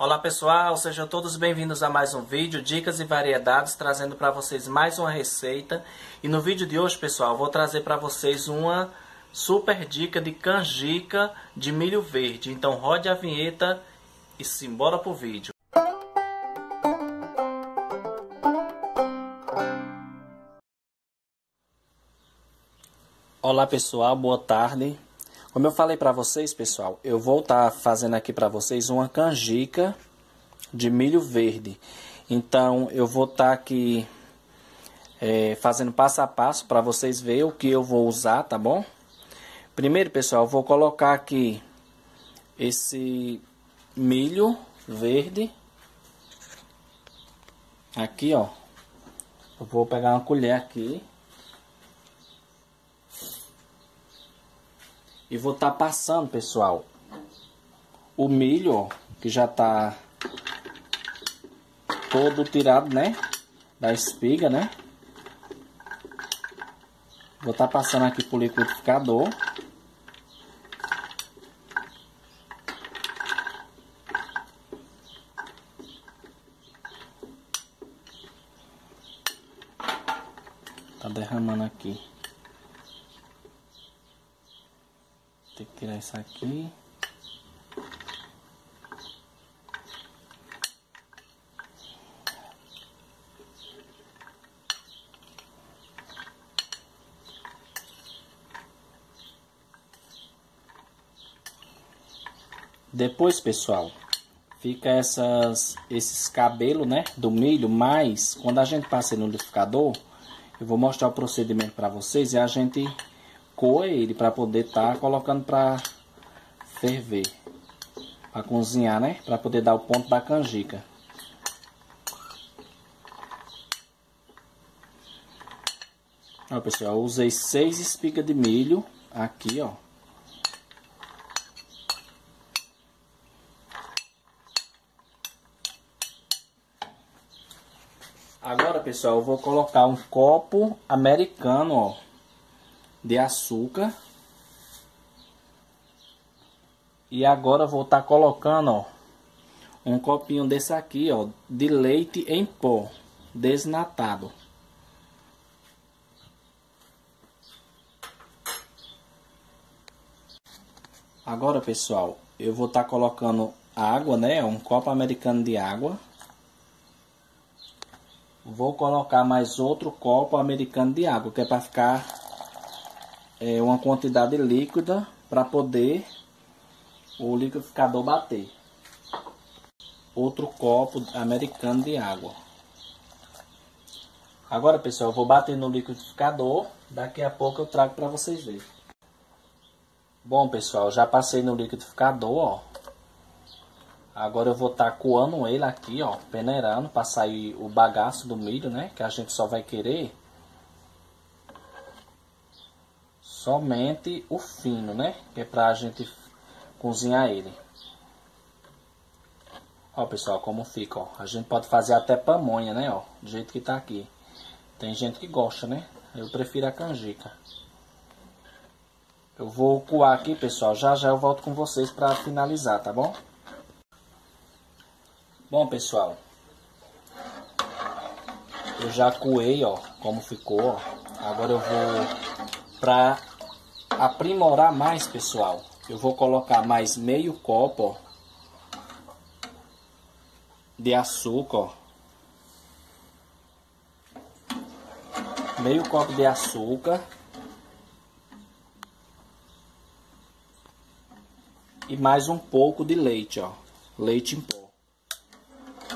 Olá pessoal, sejam todos bem-vindos a mais um vídeo, dicas e variedades, trazendo para vocês mais uma receita. E no vídeo de hoje, pessoal, vou trazer para vocês uma super dica de canjica de milho verde. Então rode a vinheta e simbora pro vídeo. Olá pessoal, boa tarde. Como eu falei para vocês, pessoal, eu vou estar tá fazendo aqui para vocês uma canjica de milho verde. Então, eu vou estar tá aqui é, fazendo passo a passo para vocês verem o que eu vou usar, tá bom? Primeiro, pessoal, vou colocar aqui esse milho verde. Aqui, ó. Eu vou pegar uma colher aqui. E vou estar tá passando, pessoal, o milho, ó, que já tá todo tirado, né? Da espiga, né? Vou estar tá passando aqui pro liquidificador. Tá derramando aqui. Tem que tirar isso aqui. Depois, pessoal, fica essas, esses cabelos, né, do milho, mas quando a gente passa no liquidificador, eu vou mostrar o procedimento para vocês e a gente coa ele para poder estar tá colocando para ferver, para cozinhar, né? Para poder dar o ponto da canjica. Ó, pessoal, eu usei seis espigas de milho aqui, ó. Agora, pessoal, eu vou colocar um copo americano, ó de açúcar. E agora vou estar tá colocando, ó, um copinho desse aqui, ó, de leite em pó, desnatado. Agora, pessoal, eu vou estar tá colocando água, né, um copo americano de água. Vou colocar mais outro copo americano de água, que é para ficar é, uma quantidade líquida para poder o liquidificador bater. Outro copo americano de água. Agora, pessoal, eu vou bater no liquidificador. Daqui a pouco eu trago para vocês verem. Bom, pessoal, já passei no liquidificador, ó. Agora eu vou estar tá coando ele aqui, ó, peneirando para sair o bagaço do milho, né? Que a gente só vai querer somente o fino, né? Que é pra gente cozinhar ele. Ó, pessoal, como fica, ó. A gente pode fazer até pamonha, né, ó. Do jeito que tá aqui. Tem gente que gosta, né? Eu prefiro a canjica. Eu vou coar aqui, pessoal. Já já eu volto com vocês pra finalizar, tá bom? Bom, pessoal. Eu já coei, ó, como ficou, ó. Agora eu vou pra aprimorar mais, pessoal, eu vou colocar mais meio copo de açúcar. Meio copo de açúcar. E mais um pouco de leite, ó. Leite em pó.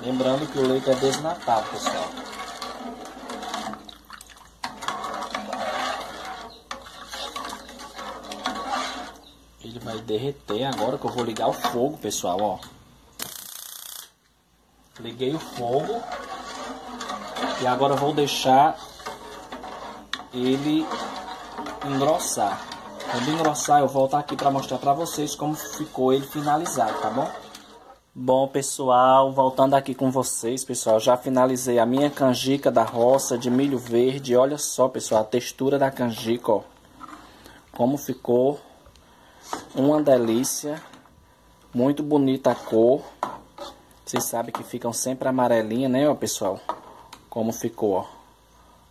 Lembrando que o leite é desnatado, pessoal. Ele vai derreter agora que eu vou ligar o fogo, pessoal, ó. Liguei o fogo. E agora eu vou deixar ele engrossar. Quando engrossar, eu volto aqui para mostrar para vocês como ficou ele finalizado, tá bom? Bom, pessoal, voltando aqui com vocês, pessoal, já finalizei a minha canjica da roça de milho verde. Olha só, pessoal, a textura da canjica, ó. Como ficou uma delícia. Muito bonita a cor. Vocês sabem que ficam sempre amarelinhas, né, ó, pessoal? Como ficou, ó.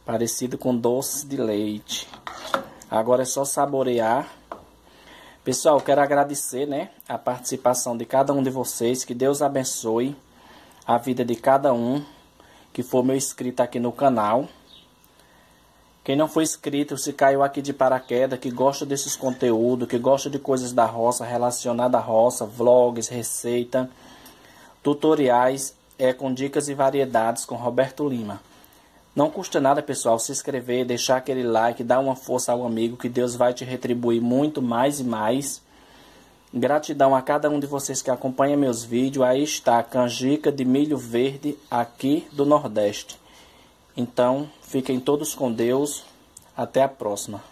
Parecido com doce de leite. Agora é só saborear. Pessoal, quero agradecer, né, a participação de cada um de vocês. Que Deus abençoe a vida de cada um que for meu inscrito aqui no canal. Quem não foi inscrito, se caiu aqui de paraquedas, que gosta desses conteúdos, que gosta de coisas da roça, relacionada à roça, vlogs, receita tutoriais é, com dicas e variedades com Roberto Lima. Não custa nada, pessoal, se inscrever, deixar aquele like, dar uma força ao amigo, que Deus vai te retribuir muito mais e mais. Gratidão a cada um de vocês que acompanha meus vídeos. Aí está a canjica de milho verde aqui do Nordeste. Então, fiquem todos com Deus. Até a próxima.